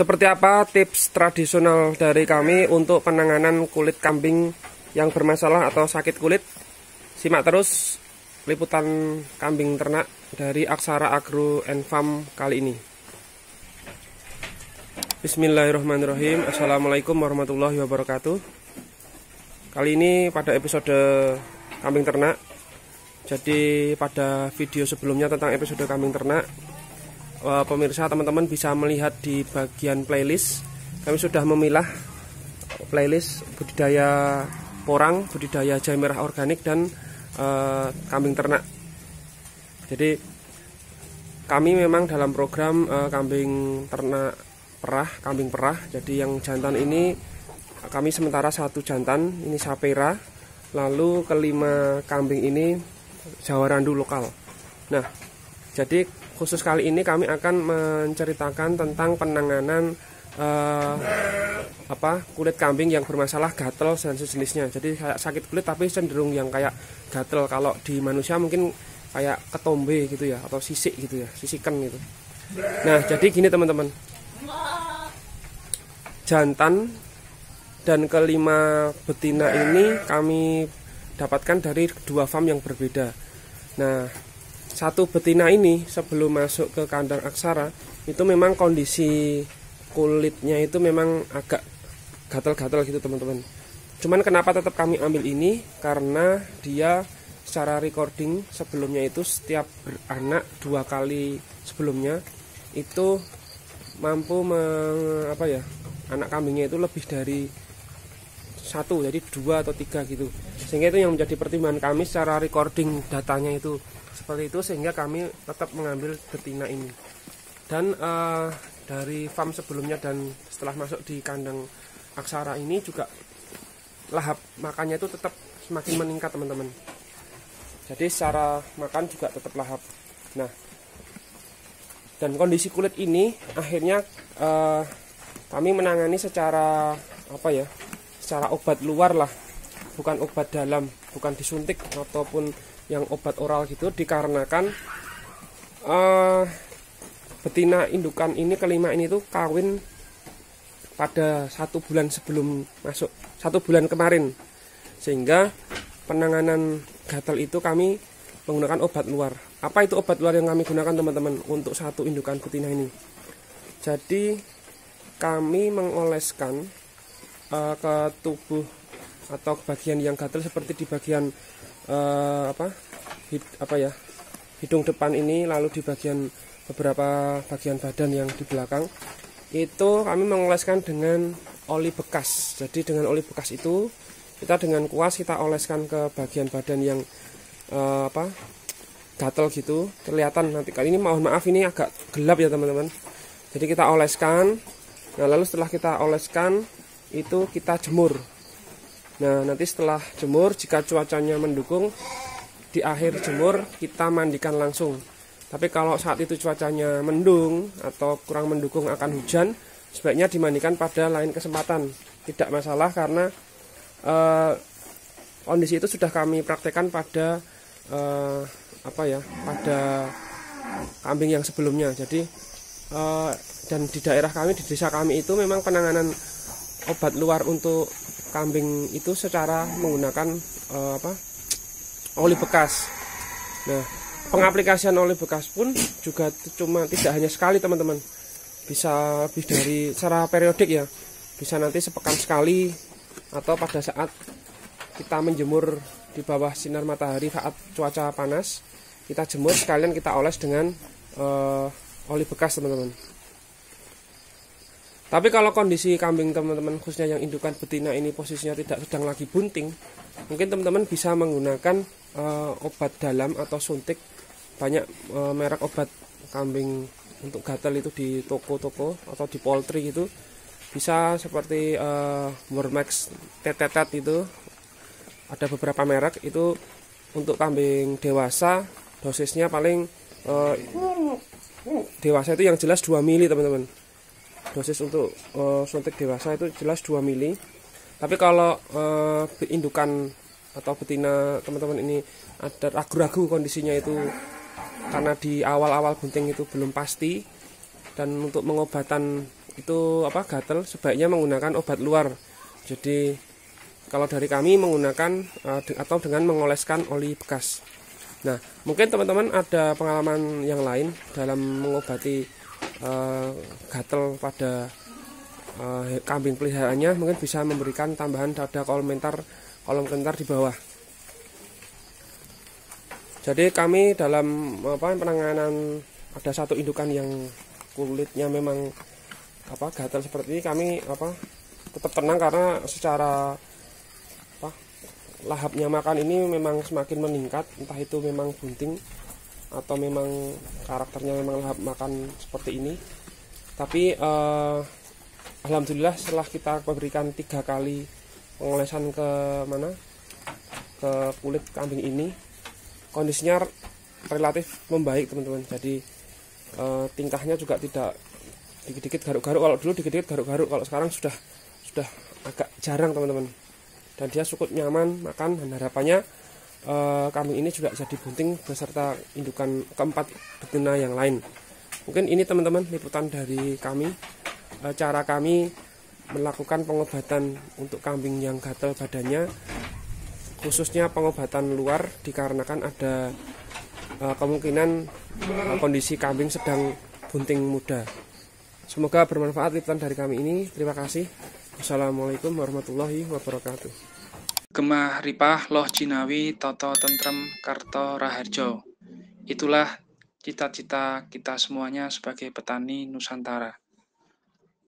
Seperti apa tips tradisional dari kami untuk penanganan kulit kambing yang bermasalah atau sakit kulit? Simak terus liputan kambing ternak dari Aksara Agro and Farm kali ini. Bismillahirrahmanirrahim. Assalamualaikum warahmatullahi wabarakatuh. Kali ini pada episode kambing ternak. Jadi pada video sebelumnya tentang episode kambing ternak uh, pemirsa teman-teman bisa melihat di bagian playlist kami sudah memilah playlist budidaya porang, budidaya jahe merah organik dan uh, kambing ternak. Jadi kami memang dalam program uh, kambing ternak perah, kambing perah. Jadi yang jantan ini kami sementara satu jantan, ini sapera. Lalu kelima kambing ini Jawa Randu lokal. Nah, jadi khusus kali ini kami akan menceritakan tentang penanganan uh, apa kulit kambing yang bermasalah gatel dan sejenisnya. Jadi kayak sakit kulit tapi cenderung yang kayak gatel. Kalau di manusia mungkin kayak ketombe gitu ya atau sisik gitu ya, sisikan gitu. Nah, jadi gini teman-teman. Jantan dan kelima betina ini kami dapatkan dari dua farm yang berbeda. Nah, satu betina ini sebelum masuk ke kandang aksara itu memang kondisi kulitnya itu memang agak gatal-gatal gitu teman-teman. Cuman kenapa tetap kami ambil ini? Karena dia secara recording sebelumnya itu setiap beranak dua kali sebelumnya itu mampu meng, apa ya anak kambingnya itu lebih dari satu jadi dua atau tiga gitu sehingga itu yang menjadi pertimbangan kami secara recording datanya itu seperti itu sehingga kami tetap mengambil betina ini. Dan uh, dari farm sebelumnya dan setelah masuk di kandang aksara ini juga lahap makannya itu tetap semakin meningkat teman-teman. Jadi secara makan juga tetap lahap. Nah dan kondisi kulit ini akhirnya uh, kami menangani secara apa ya secara obat luar lah bukan obat dalam bukan disuntik ataupun yang obat oral gitu dikarenakan uh, betina indukan ini kelima ini tuh kawin pada satu bulan sebelum masuk satu bulan kemarin. Sehingga penanganan gatal itu kami menggunakan obat luar. Apa itu obat luar yang kami gunakan teman-teman untuk satu indukan betina ini? Jadi kami mengoleskan uh, ke tubuh atau bagian yang gatal seperti di bagian uh, apa hid, apa ya hidung depan ini lalu di bagian beberapa bagian badan yang di belakang itu kami mengoleskan dengan oli bekas. Jadi dengan oli bekas itu kita dengan kuas kita oleskan ke bagian badan yang uh, apa gatel gitu kelihatan nanti. Kali ini mohon maaf ini agak gelap ya teman-teman. Jadi kita oleskan. Nah lalu setelah kita oleskan itu kita jemur Nah, nanti setelah jemur, jika cuacanya mendukung, di akhir jemur kita mandikan langsung. Tapi kalau saat itu cuacanya mendung atau kurang mendukung akan hujan, sebaiknya dimandikan pada lain kesempatan. Tidak masalah karena uh, kondisi itu sudah kami praktekkan pada uh, apa ya, pada kambing yang sebelumnya. Jadi uh, dan di daerah kami, di desa kami itu memang penanganan obat luar untuk kambing itu secara menggunakan uh, apa oli bekas. Nah, pengaplikasian oli bekas pun juga cuma tidak hanya sekali teman-teman. Bisa lebih dari secara periodik ya. Bisa nanti sepekan sekali atau pada saat kita menjemur di bawah sinar matahari saat cuaca panas, kita jemur sekalian kita oles dengan uh, oli bekas teman-teman. Tapi kalau kondisi kambing teman-teman khususnya yang indukan betina ini posisinya tidak sedang lagi bunting, mungkin teman-teman bisa menggunakan uh, obat dalam atau suntik. Banyak uh, merek obat kambing untuk gatal itu di toko-toko atau di poultry itu bisa seperti uh, Mormax tetetet itu. Ada beberapa merek itu untuk kambing dewasa dosisnya paling uh, dewasa itu yang jelas 2 mili teman-teman dosis untuk uh, suntik dewasa itu jelas 2 mili. Tapi kalau uh, indukan atau betina teman-teman ini ada ragu-ragu kondisinya itu karena di awal-awal bunting itu belum pasti dan untuk pengobatan itu apa gatel sebaiknya menggunakan obat luar. Jadi kalau dari kami menggunakan uh, atau dengan mengoleskan oli bekas. Nah mungkin teman-teman ada pengalaman yang lain dalam mengobati uh, gatel pada uh, kambing peliharaannya mungkin bisa memberikan tambahan pada komentar kolom komentar di bawah. Jadi kami dalam apa penanganan ada satu indukan yang kulitnya memang apa gatal seperti ini kami apa tetap tenang karena secara apa lahapnya makan ini memang semakin meningkat entah itu memang bunting atau memang karakternya memang lahap makan seperti ini. Tapi eh, alhamdulillah setelah kita berikan tiga kali pengolesan ke mana? Ke kulit kambing ini kondisinya relatif membaik teman-teman. Jadi e, tingkahnya juga tidak dikit-dikit garuk-garuk. Kalau dulu dikit-dikit garuk-garuk. Kalau sekarang sudah sudah agak jarang teman-teman. Dan dia cukup nyaman makan dan harapannya e, kambing ini juga jadi bunting beserta indukan keempat betina yang lain mungkin ini teman-teman liputan dari kami e, cara kami melakukan pengobatan untuk kambing yang gatal badannya khususnya pengobatan luar dikarenakan ada uh, kemungkinan uh, kondisi kambing sedang bunting muda. Semoga bermanfaat liputan dari kami ini. Terima kasih. Wassalamualaikum warahmatullahi wabarakatuh. Gemah Ripah Loh Cinawi Toto Tentrem Karto Raharjo. Itulah cita-cita kita semuanya sebagai petani Nusantara.